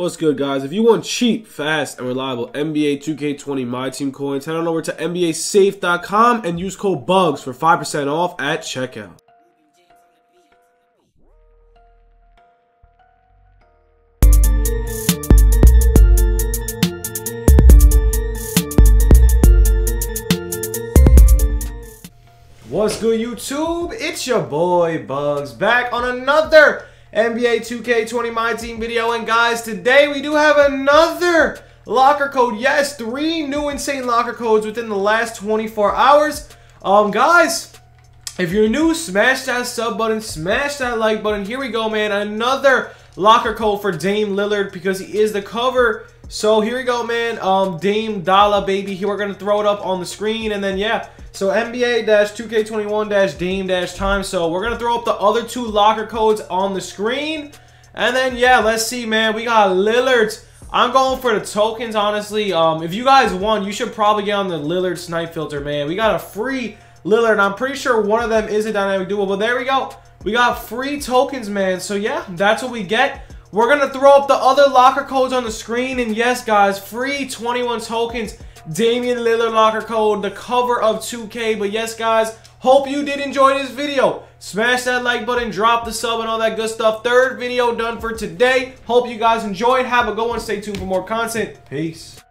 What's good, guys? If you want cheap, fast, and reliable NBA 2K20 My Team coins, head on over to NBASafe.com and use code BUGZ for 5% off at checkout. What's good, YouTube? It's your boy Bugz back on another NBA 2K20 My Team video. And guys, today we do have another locker code. Yes, three new insane locker codes within the last 24 hours. Um, guys, if you're new, smash that sub button, smash that like button. Here we go, man. Another locker code for Dame Lillard because he is the cover. So here we go, man. Um, Dame Dollar, baby. Here we're going to throw it up on the screen. And then, yeah. So NBA-2K21-Dame-Time. So we're going to throw up the other two locker codes on the screen. And then, yeah, let's see, man. We got Lillard's. I'm going for the tokens, honestly. Um, if you guys want, you should probably get on the Lillard snipe filter, man. We got a free Lillard. I'm pretty sure one of them is a dynamic duo. But there we go. We got free tokens, man. So, yeah, that's what we get. We're going to throw up the other locker codes on the screen. And yes, guys, free 21 tokens. Damian Lillard locker code, the cover of 2K. But yes, guys, hope you did enjoy this video. Smash that like button, drop the sub, and all that good stuff. Third video done for today. Hope you guys enjoyed. Have a good one. Stay tuned for more content. Peace.